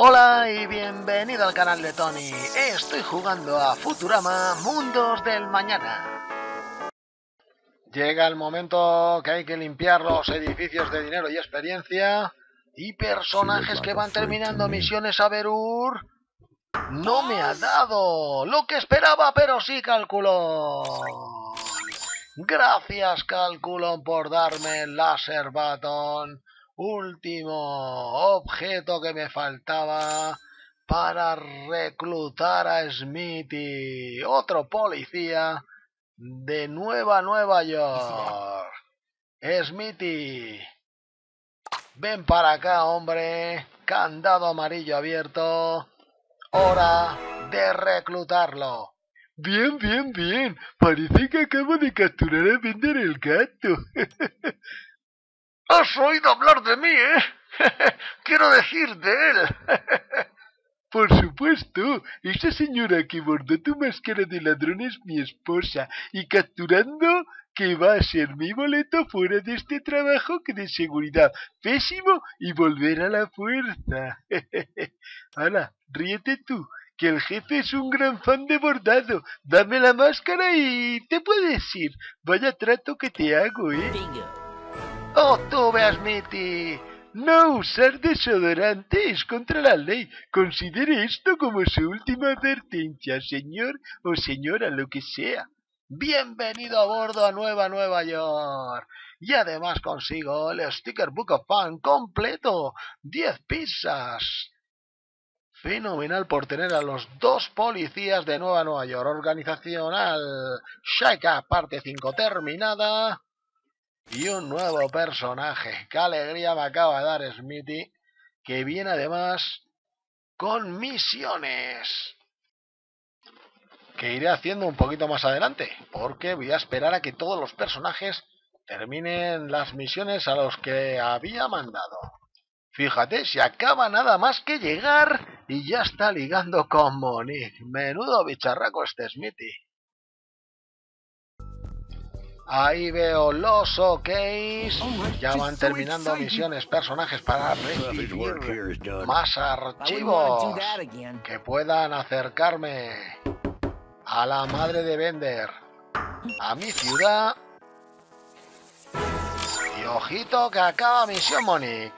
Hola y bienvenido al canal de Tony. Estoy jugando a Futurama Mundos del Mañana. Llega el momento que hay que limpiar los edificios de dinero y experiencia y personajes que van terminando misiones a Berur. No me ha dado lo que esperaba, pero sí calculó. Gracias, Calculon, por darme el láser baton. Último objeto que me faltaba para reclutar a Smithy, otro policía de Nueva Nueva York. Smithy, ven para acá, hombre. Candado amarillo abierto. Hora de reclutarlo. Bien, bien, bien. Parece que acabo de capturar a vender el gato. ¿Has oído hablar de mí, eh? Quiero decir de él. Por supuesto, esa señora que bordó tu máscara de ladrón es mi esposa y capturando que va a ser mi boleto fuera de este trabajo que de seguridad pésimo y volver a la fuerza. Hala, ríete tú, que el jefe es un gran fan de bordado. Dame la máscara y te puedes ir. Vaya trato que te hago, ¿eh? ¡Oh, tú veas, Smithy! No usar desodorante es contra la ley. Considere esto como su última advertencia, señor o señora, lo que sea. Bienvenido a bordo a Nueva Nueva York. Y además consigo el Sticker Book of Fun completo. 10 pizzas. Fenomenal por tener a los dos policías de Nueva Nueva York. Organizacional. Shaika, parte 5 terminada. Y un nuevo personaje. Qué alegría me acaba de dar Smithy. Que viene además con misiones. Que iré haciendo un poquito más adelante. Porque voy a esperar a que todos los personajes terminen las misiones a los que había mandado. Fíjate, se acaba nada más que llegar y ya está ligando con Monique. Menudo bicharraco este Smithy. Ahí veo los OKs. Ya van terminando misiones, personajes para recibir más archivos que puedan acercarme a la madre de Bender, a mi ciudad. Y ojito que acaba misión, Monique.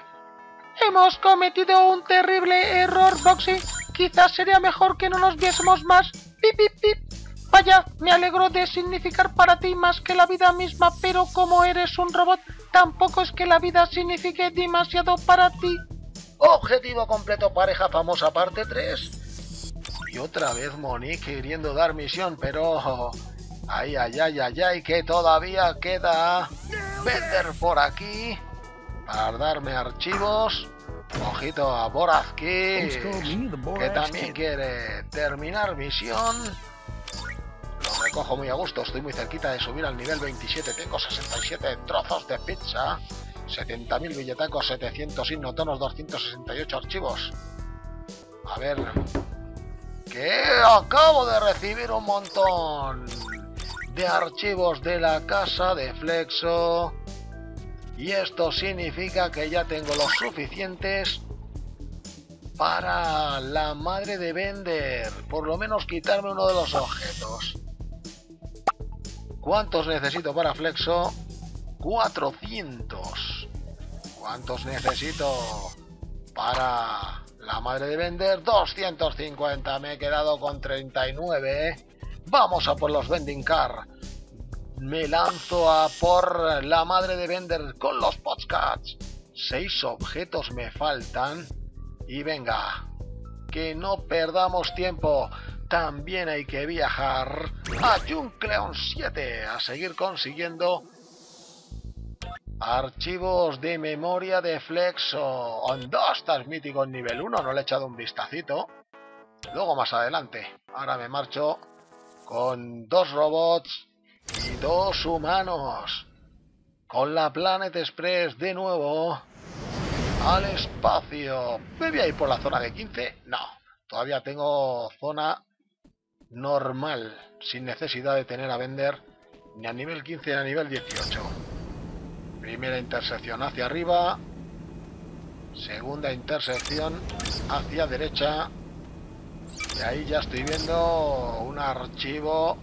Hemos cometido un terrible error, Boxy. Quizás sería mejor que no nos viésemos más. Pip, pip, pip. Vaya, me alegro de significar para ti más que la vida misma, pero como eres un robot, tampoco es que la vida signifique demasiado para ti. Objetivo completo pareja famosa parte 3. Y otra vez Monique queriendo dar misión, pero... Ay, ay, ay, ay, ay, que todavía queda vender por aquí para darme archivos. Ojito a Borazki, que también quiere terminar misión. Lo recojo muy a gusto, estoy muy cerquita de subir al nivel 27. Tengo 67 trozos de pizza, 70.000 billetacos, 700 innotonos, 268 archivos. A ver... Que acabo de recibir un montón de archivos de la casa de Flexo. Y esto significa que ya tengo los suficientes para la madre de Bender. Por lo menos quitarme uno de los objetos. ¿Cuántos necesito para Flexo? 400. ¿Cuántos necesito para la madre de Bender? 250. Me he quedado con 39. Vamos a por los vending car. Me lanzo a por la madre de Bender con los podcasts. Seis objetos me faltan. Y venga, que no perdamos tiempo. También hay que viajar a Juncleon 7 a seguir consiguiendo archivos de memoria de Flexo. Ondostas míticos nivel 1, no le he echado un vistacito. Luego más adelante. Ahora me marcho con dos robots y dos humanos. Con la Planet Express de nuevo al espacio. ¿Me voy a ir por la zona de 15? No. Todavía tengo zona normal, sin necesidad de tener a vender ni a nivel 15 ni a nivel 18. Primera intersección hacia arriba. Segunda intersección hacia derecha. Y ahí ya estoy viendo un archivo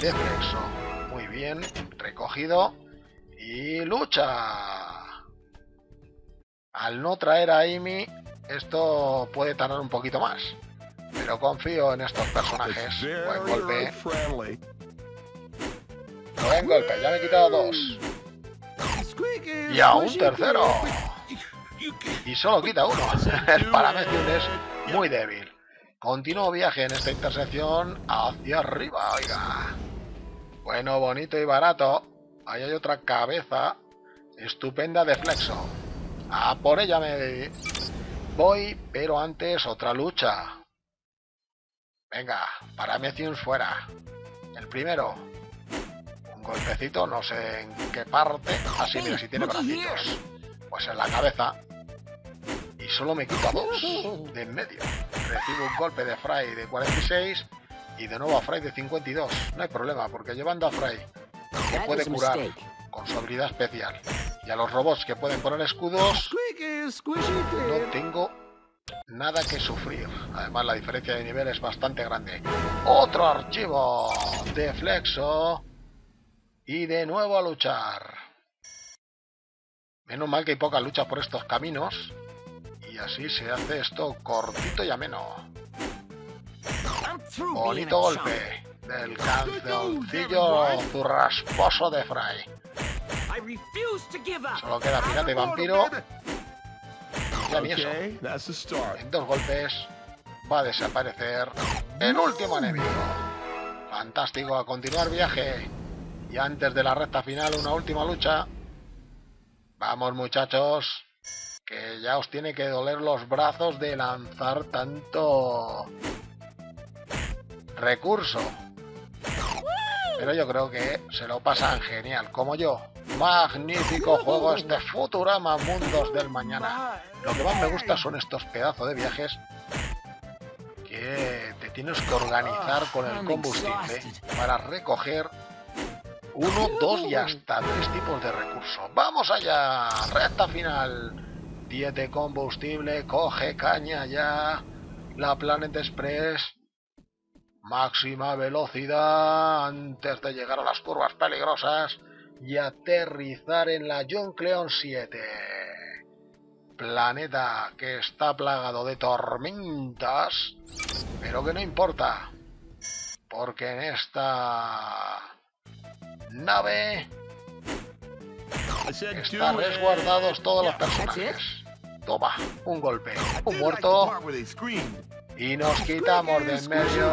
de flexo. Muy bien, recogido. Y lucha. Al no traer a Amy, esto puede tardar un poquito más. Pero confío en estos personajes. Buen golpe. Buen golpe, ya me he quitado dos. Y a un tercero. Y solo quita uno. El Paramecium es muy débil. Continúo viaje en esta intersección hacia arriba, oiga. Bueno, bonito y barato. Ahí hay otra cabeza estupenda de flexo. A por ella me voy, pero antes otra lucha. Venga, Paramecium fuera. El primero. Un golpecito, no sé en qué parte. Así, mira, si tiene bracitos. Pues en la cabeza. Y solo me quito a dos de en medio. Recibo un golpe de Fry de 46 y de nuevo a Fry de 52. No hay problema, porque llevando a Fry, que puede curar con su habilidad especial, y a los robots que pueden poner escudos, no tengo nada que sufrir. Además, la diferencia de nivel es bastante grande. Otro archivo de Flexo. Y de nuevo a luchar. Menos mal que hay poca lucha por estos caminos. Y así se hace esto cortito y ameno. Bonito golpe del cancioncillo zurrasposo de Fry. Solo queda pirata y vampiro. Ya ni eso. En dos golpes va a desaparecer el último enemigo. Fantástico, a continuar viaje. Y antes de la recta final, una última lucha. Vamos muchachos, que ya os tiene que doler los brazos de lanzar tanto recurso. Pero yo creo que se lo pasan genial, como yo. Magnífico juego este Futurama Mundos del Mañana. Lo que más me gusta son estos pedazos de viajes que te tienes que organizar con el combustible para recoger uno, dos y hasta tres tipos de recursos. ¡Vamos allá! Recta final. 10 de combustible, coge caña ya. La Planet Express máxima velocidad antes de llegar a las curvas peligrosas y aterrizar en la John Cleon 7. Planeta que está plagado de tormentas, pero que no importa, porque en esta nave están resguardados todos los personajes. Toma, un golpe, un muerto y nos quitamos de en medio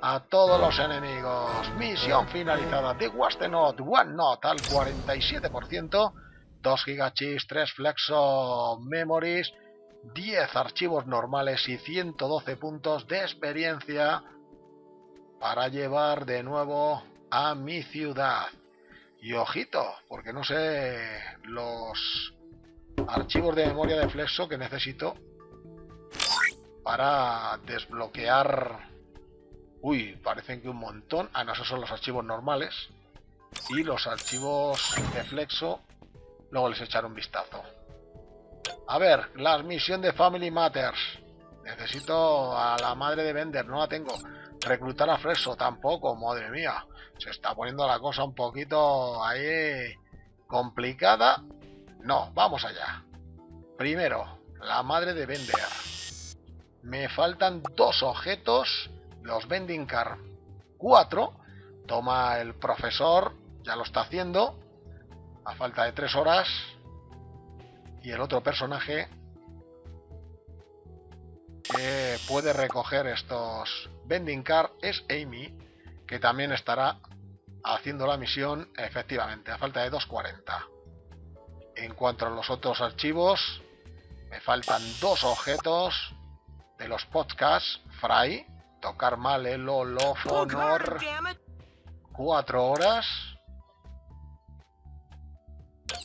a todos los enemigos. Misión finalizada de Wastenot One Not al 47%, 2 gigachis, 3 flexo memories, 10 archivos normales y 112 puntos de experiencia para llevar de nuevo a mi ciudad. Y ojito, porque no sé los archivos de memoria de flexo que necesito para desbloquear... Uy, parecen que un montón. Ah, no, esos son los archivos normales. Y los archivos de Flexo, luego les echaré un vistazo. A ver, la misión de Family Matters. Necesito a la madre de Bender, no la tengo. Reclutar a Flexo, tampoco, madre mía. Se está poniendo la cosa un poquito ahí complicada. No, vamos allá. Primero, la madre de Bender. Me faltan dos objetos. Los vending car 4. Toma el profesor. Ya lo está haciendo. A falta de tres horas. Y el otro personaje que puede recoger estos vending car es Amy, que también estará haciendo la misión efectivamente, a falta de 2.40. En cuanto a los otros archivos, me faltan dos objetos de los podcasts, Fry, tocar mal el holofonor, cuatro horas.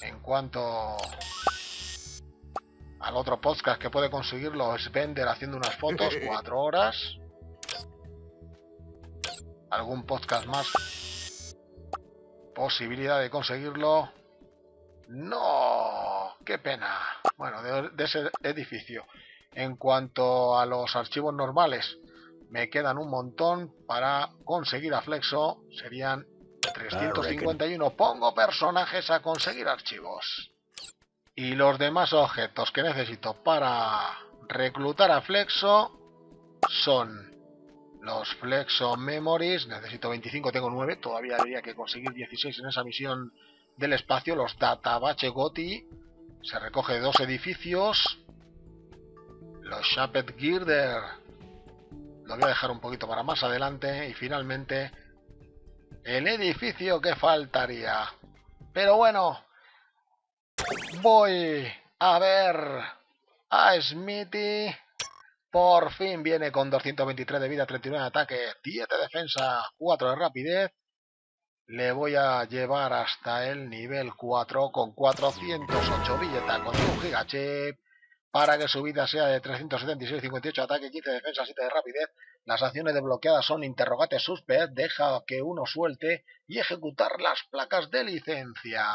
En cuanto al otro podcast que puede conseguirlo es Vender haciendo unas fotos, cuatro horas. Algún podcast más. Posibilidad de conseguirlo. No. qué pena. Bueno, de, ese edificio. En cuanto a los archivos normales, me quedan un montón para conseguir a Flexo. Serían 351. Pongo personajes a conseguir archivos. Y los demás objetos que necesito para reclutar a Flexo son los Flexo Memories. Necesito 25, tengo 9. Todavía habría que conseguir 16 en esa misión del espacio. Los Databache Goti. Se recoge dos edificios. Los Shaped Girder. Lo voy a dejar un poquito para más adelante. Y finalmente el edificio que faltaría. Pero bueno, voy a ver a Smithy. Por fin viene con 223 de vida, 39 de ataque, 10 de defensa, 4 de rapidez. Le voy a llevar hasta el nivel 4 con 408 billetacos y un gigachip para que su vida sea de 376, 58 ataque, 15 de defensa, 7 de rapidez. Las acciones desbloqueadas son interrogate suspect, deja que uno suelte y ejecutar las placas de licencia.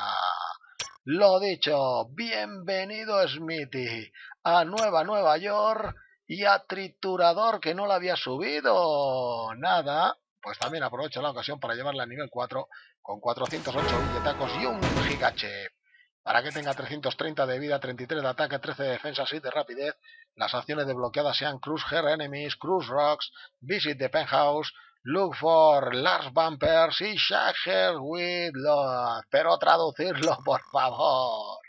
Lo dicho, bienvenido Smithy a Nueva Nueva York y a Triturador que no la había subido. Nada, pues también aprovecho la ocasión para llevarla a nivel 4 con 408 billetacos y un gigache para que tenga 330 de vida, 33 de ataque, 13 de defensa, 6 de rapidez. Las acciones desbloqueadas sean Cruise Her Enemies, Cruise Rocks, Visit the Penthouse, Look for Large Bumpers y Share with Love. Pero traducirlo, por favor.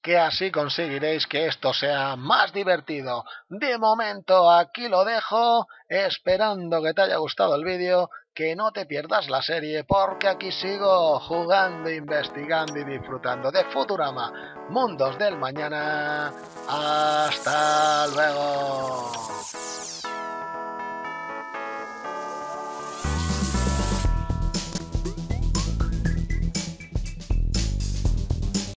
Que así conseguiréis que esto sea más divertido. De momento aquí lo dejo, esperando que te haya gustado el vídeo que no te pierdas la serie porque aquí sigo jugando, investigando y disfrutando de Futurama, Mundos del Mañana. Hasta luego.